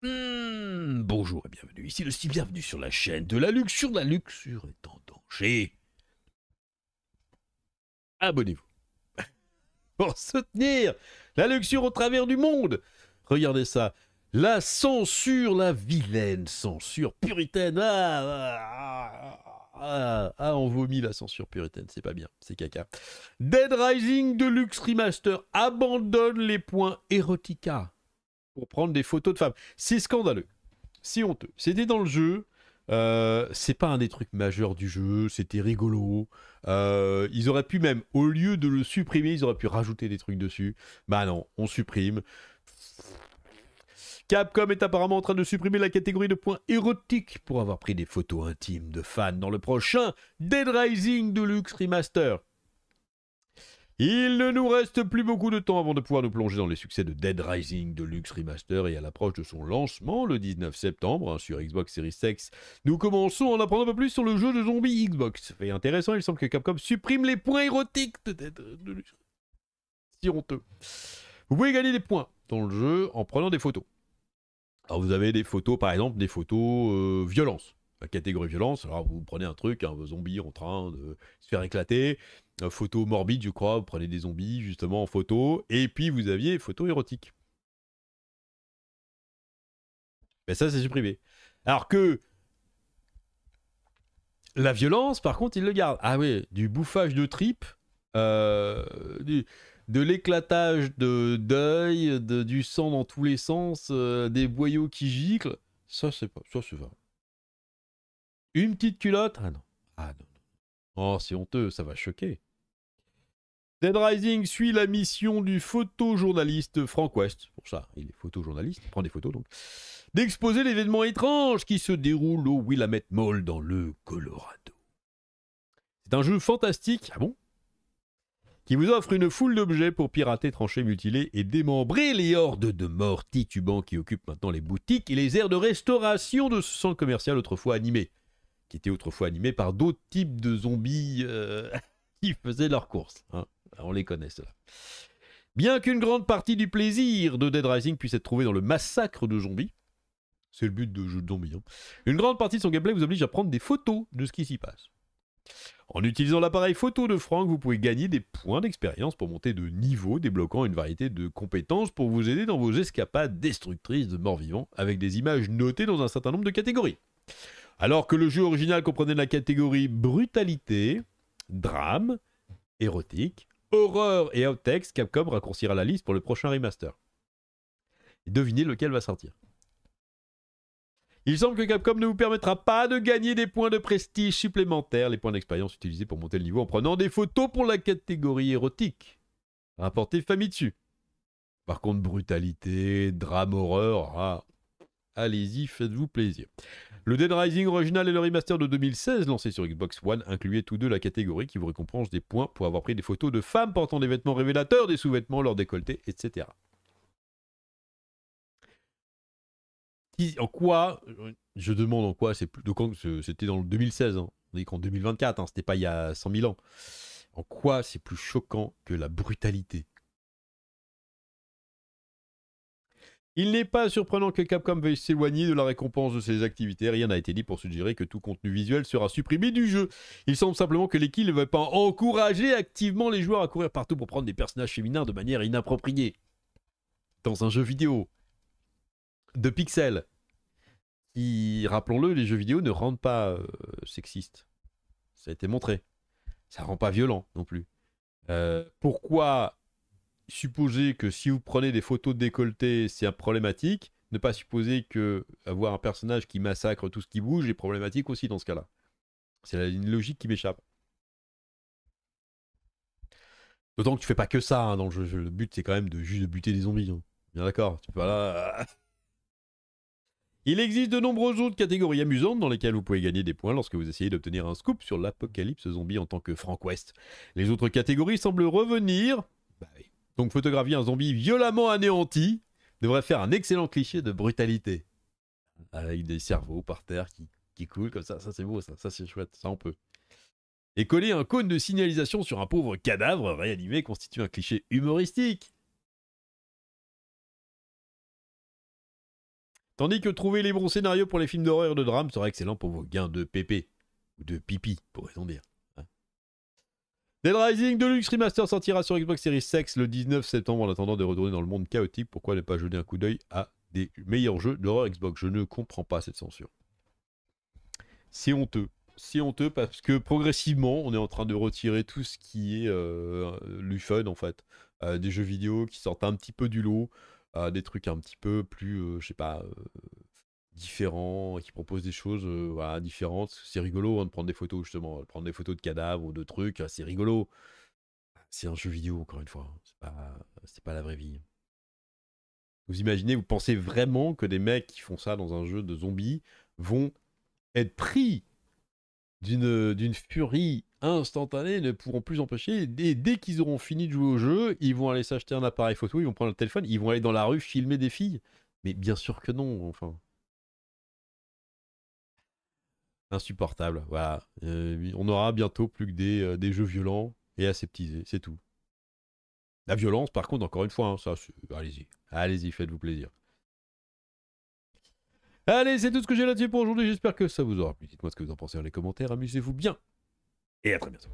Hmm, bonjour et bienvenue. Ici le Steve, bienvenue sur la chaîne de la luxure. La luxure est en danger. Abonnez-vous. Pour soutenir la luxure au travers du monde. Regardez ça. La censure, la vilaine censure puritaine. Ah, ah, ah, ah, on vomit la censure puritaine, c'est pas bien, c'est caca. Dead Rising Deluxe Remaster abandonne les points érotica pour prendre des photos de femmes. C'est scandaleux. C'est honteux. C'était dans le jeu. Euh, c'est pas un des trucs majeurs du jeu, c'était rigolo. Euh, ils auraient pu même, au lieu de le supprimer, ils auraient pu rajouter des trucs dessus. Bah non, on supprime. Capcom est apparemment en train de supprimer la catégorie de points érotiques pour avoir pris des photos intimes de fans dans le prochain Dead Rising Deluxe Remaster. Il ne nous reste plus beaucoup de temps avant de pouvoir nous plonger dans les succès de Dead Rising Deluxe Remaster et à l'approche de son lancement le 19 septembre hein, sur Xbox Series X. Nous commençons en apprendre un peu plus sur le jeu de zombies Xbox. C'est intéressant, il semble que Capcom supprime les points érotiques de Dead Deluxe. Si honteux. Vous pouvez gagner des points dans le jeu en prenant des photos. Alors vous avez des photos, par exemple, des photos euh, violence. La catégorie violence, alors vous prenez un truc, un zombie en train de se faire éclater, photo morbide, je crois. Vous prenez des zombies justement en photo. Et puis vous aviez photo érotique. Mais ça, c'est supprimé. Alors que la violence, par contre, il le garde. Ah oui, du bouffage de tripes, euh, de l'éclatage de deuil, du sang dans tous les sens, euh, des boyaux qui giclent. Ça, c'est pas. Ça, c'est. Une petite culotte Ah non. Ah non. Oh, c'est honteux, ça va choquer. Dead Rising suit la mission du photojournaliste Frank West, pour ça, il est photojournaliste, il prend des photos donc, d'exposer l'événement étrange qui se déroule au Willamette Mall dans le Colorado. C'est un jeu fantastique, ah bon? Qui vous offre une foule d'objets pour pirater, trancher, mutiler et démembrer les hordes de morts titubants qui occupent maintenant les boutiques et les aires de restauration de ce centre commercial autrefois animé, qui était autrefois animé par d'autres types de zombies euh, qui faisaient leurs courses. Hein. On les connaît, ceux-là. Bien qu'une grande partie du plaisir de Dead Rising puisse être trouvé dans le massacre de zombies, c'est le but de jeu de zombies, hein, une grande partie de son gameplay vous oblige à prendre des photos de ce qui s'y passe. En utilisant l'appareil photo de Frank, vous pouvez gagner des points d'expérience pour monter de niveau, débloquant une variété de compétences pour vous aider dans vos escapades destructrices de morts vivants, avec des images notées dans un certain nombre de catégories. Alors que le jeu original comprenait la catégorie brutalité, drame, érotique, horreur et outtext, Capcom raccourcira la liste pour le prochain remaster. Devinez lequel va sortir. Il semble que Capcom ne vous permettra pas de gagner des points de prestige supplémentaires, les points d'expérience utilisés pour monter le niveau en prenant des photos pour la catégorie érotique. Rapportez famille dessus. Par contre, brutalité, drame, horreur, ah, allez-y, faites-vous plaisir. Le Dead Rising original et le remaster de 2016 lancé sur Xbox One incluaient tous deux la catégorie qui vous récompense des points pour avoir pris des photos de femmes portant des vêtements révélateurs, des sous-vêtements, leur décolleté, etc. En quoi, je demande en quoi, c'est plus c'était dans le 2016, hein. on dit qu'en 2024, hein, c'était pas il y a 100 000 ans. En quoi c'est plus choquant que la brutalité? Il n'est pas surprenant que Capcom veuille s'éloigner de la récompense de ses activités. Rien n'a été dit pour suggérer que tout contenu visuel sera supprimé du jeu. Il semble simplement que l'équipe ne veut pas encourager activement les joueurs à courir partout pour prendre des personnages féminins de manière inappropriée. Dans un jeu vidéo de pixels, rappelons-le, les jeux vidéo ne rendent pas euh, sexistes. Ça a été montré. Ça rend pas violent non plus. Euh, pourquoi supposer que si vous prenez des photos de décolleté, c'est problématique. Ne pas supposer que avoir un personnage qui massacre tout ce qui bouge est problématique aussi dans ce cas-là. C'est une logique qui m'échappe. D'autant que tu fais pas que ça hein, dans le but c'est quand même de juste buter des zombies. Hein. Bien d'accord. Là. Il existe de nombreuses autres catégories amusantes dans lesquelles vous pouvez gagner des points lorsque vous essayez d'obtenir un scoop sur l'apocalypse zombie en tant que Frank West. Les autres catégories semblent revenir. Bah donc photographier un zombie violemment anéanti devrait faire un excellent cliché de brutalité. Avec des cerveaux par terre qui, coulent comme ça. Ça c'est beau, ça, ça c'est chouette, ça on peut. Et coller un cône de signalisation sur un pauvre cadavre réanimé constitue un cliché humoristique. Tandis que trouver les bons scénarios pour les films d'horreur et de drame serait excellent pour vos gains de pépé. Ou de pipi, pourrait-on dire. Dead Rising Deluxe Remaster sortira sur Xbox Series X le 19 septembre en attendant de retourner dans le monde chaotique. Pourquoi ne pas jeter un coup d'œil à des meilleurs jeux d'horreur Xbox? Je ne comprends pas cette censure. C'est honteux. C'est honteux parce que progressivement, on est en train de retirer tout ce qui est euh, en fait. Euh, des jeux vidéo qui sortent un petit peu du lot, euh, des trucs un petit peu plus, euh, je sais pas, différents, qui proposent des choses euh, différentes. C'est rigolo hein, de prendre des photos justement, de prendre des photos de cadavres ou de trucs, c'est rigolo. C'est un jeu vidéo encore une fois, hein. c'est pas, c'est pas la vraie vie. Vous imaginez, vous pensez vraiment que des mecs qui font ça dans un jeu de zombies vont être pris d'une d'une furie instantanée, ne pourront plus empêcher. Dès, dès qu'ils auront fini de jouer au jeu, ils vont aller s'acheter un appareil photo, ils vont prendre le téléphone, ils vont aller dans la rue filmer des filles. Mais bien sûr que non, enfin. Insupportable, voilà. Euh, on aura bientôt plus que des, euh, des jeux violents et aseptisés, c'est tout. La violence, par contre, encore une fois, hein, allez-y, allez-y, faites-vous plaisir. Allez, c'est tout ce que j'ai là-dessus pour aujourd'hui. J'espère que ça vous aura plu. Dites-moi ce que vous en pensez dans les commentaires. Amusez-vous bien. Et à très bientôt.